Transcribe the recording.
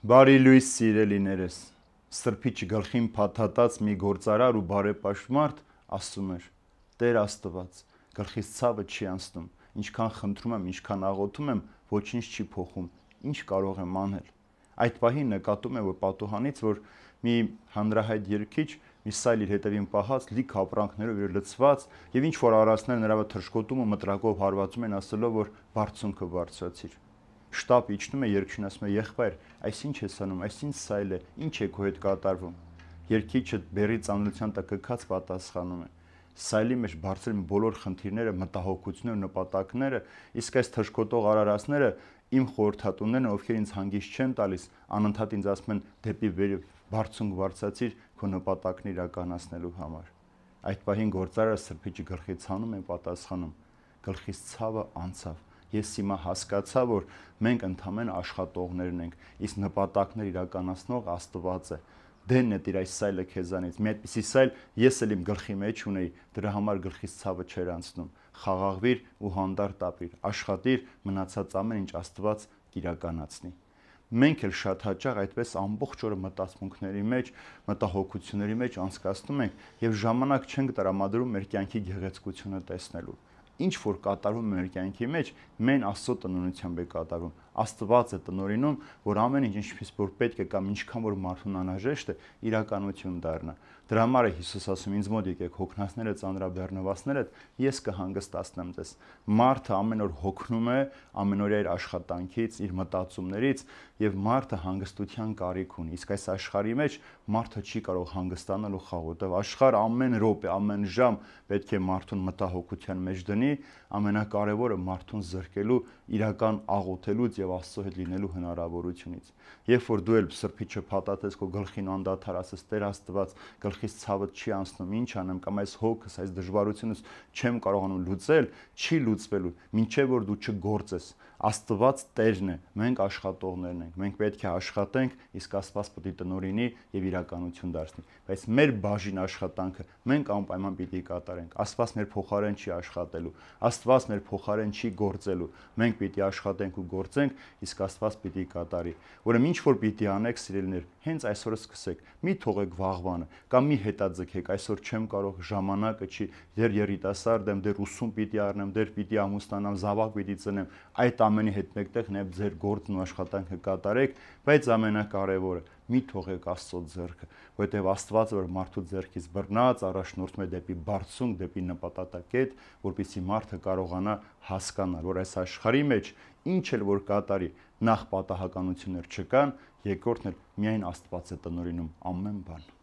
Բարի լույս սիրելիներս։ Սրբիչ գլխին փաթաթած մի գործարար ու բարեպաշտմարտ ասում էր. Տեր Աստված, գլխից ցավը չի անցնում։ Ինչքան խնդրում եմ, ինչքան աղոթում եմ, ոչինչ չի փոխում։ Ինչ կարող եմ անել։ Այդ պահին նկատում եմ, պատուհանից, որ մի հանրահայտ երկիչ մի սայլ իր հետևին պահած, լիք ապրանքներով իր լծված եւ ինչ որ առածներ նրա վրա թրշկոտում ու մտրակով հարվածում են ասելով, որ բարձունքը բարձրացիր շտապ իջնում է երկչին ասում է եղբայր, այս ինչ ես անում, այս ինչ սայլ է, ինչ է քո հետ կատարվում։ Երկիչը բերի ծանրության տակ կքած պատասխանում է սայլի մեջ բարձր բոլոր խնդիրները, մտահոգությունները, նպատակները, իսկ այս թշկոտող արարածները իմ խորհրդատուներն, ովքեր ինձ հանգիստ չեն տալիս, անընդհատ ինձ ասում են դեպի վեր բարձունք բարձացիր քո նպատակն իրականացնելու համար։ Այդ պահին գործարարը սրբիչի գլխից հանում է պատասխանում։ Գլխից ցավը անցավ ես հիմա հասկացա, որ մենք ընդհանրեն աշխատողներն ենք, իսկ նպատակներ իրականացնող Աստված է։ Դենն է դիր այս սայլը քեզանից։ Մի այդպիսի սայլ ես էլ իմ գլխի մեջ ունեի, դրա համար գլխից ցավը չեր անցնում։ Խաղաղվիր ու հանդարտ ապիր, աշխատիր, մնացած ամեն ինչ Աստված կիրականացնի մենք էլ շատ հաճախ այդպես ամբողջ օրը մտածմունքների մեջ, մտահոգությունների մեջ անցկացնում ենք եւ ժամանակ չենք տրամադրում մեր կյանքի գեղեցկությունը տեսնելու ինչ որ կատարում մեր կյանքի մեջ, մեն Աստծո տնօրինությամբ է կատարում։ Աստված է տնօրինում, որ ամեն ինչ ինչպես որ պետք է կամ ինչքան որ մարդուն անհրաժեշտ է, իրականություն դառնա։ Դրա համար է Հիսուս ասում ինձ մոտ եկեք հոգնածները ծանրաբեռնվածները, ես կհանգստացնեմ ձեզ։ Մարդը ամեն օր հոգնում է, ամենօրյա իր աշխատանքից, իր մտածումներից եւ մարդը հանգստության կարիք ունի։ Իսկ այս աշխարհի մեջ մարդը չի կարող հանգստանալ ու խաղոտել։ Աշխարհը ամեն րոպե, ամեն ժամ պետք է մարդուն մտահոգության մեջ դնի, ամենակարևորը մարդուն զրկելու, իրական աղոթելուց եւ Աստծո հետ լինելու հնարավորությունից։ Երբ որ դու էլ սրբիչը փաթաթես քո գլխին անդադար ասես Տեր Աստված, գլխից ցավը չի անցնում, ինչ անեմ կամ այս հոգս, այս դժվարությունս չեմ կարողանում լուծել, չի լուծվելու, ինչեւ որ դու չգործես Աստված Տերն է, մենք աշխատողներն ենք։ Մենք պետք է աշխատենք, իսկ Աստված է տնորինի եւ իրականություն դարձնի։ Բայց մեր բաժին աշխատանքը մենք անպայման պիտի կատարենք։ Աստված մեր փոխարեն չի աշխատելու։ Աստված մեր փոխարեն չի գործելու։ Մենք պիտի աշխատենք ու գործենք, իսկ Աստված պիտի կատարի։ Որը ինչ որ պիտի անեք, սիրելիներ, հենց այսօր սկսեք։ Մի թողեք վաղվանը կամ մի հետաձգեք, այսօր չեմ կարող, ժամանակը չի, դեռ երիտասարդ եմ, դեռ ուսում պիտի առնեմ, դեռ պիտի ամուսնանամ, զավակ պիտի ծնեմ։ Այդ ամենի հետ մեկտեղ նաև ձեր գործն ու աշխատանքը կատարեք, բայց ամենակարևորը մի թողեք Աստծո ձեռքը, որովհետև Աստված որ մարդու ձեռքից բռնած առաջնորդում է դեպի բարձունք, դեպի նպատակակետ, որպեսզի մարդը կարողանա հասկանալ, որ այս աշխարհի մեջ ինչ էլ որ կատարի, նախ պատահականություններ չկան, երկրորդն էլ միայն Աստված է տնորինում ամեն բան։